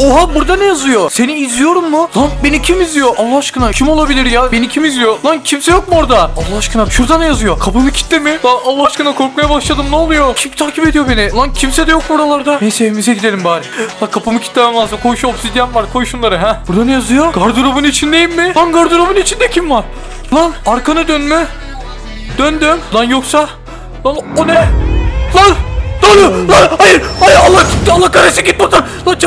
Oha burada ne yazıyor? Seni izliyorum mu? Lan beni kim izliyor? Allah aşkına kim olabilir ya? Beni kim izliyor? Lan kimse yok mu orada? Allah aşkına şurada ne yazıyor? Kapımı kilitle mi? Lan Allah aşkına korkmaya başladım ne oluyor? Kim takip ediyor beni? Lan kimse de yok buralarda. Neyse evimize gidelim bari. Lan kapımı kilitlemem lazım. Koy şu obsidyen var koy şunları ha. Burada ne yazıyor? Gardırobun içindeyim mi? Lan gardırobun içinde kim var? Lan arkana dönme. Döndüm. Lan yoksa? Lan o ne? Lan! Ne oluyor? Lan hayır! Hayır Allah Allah kahretsin git buradan! Lan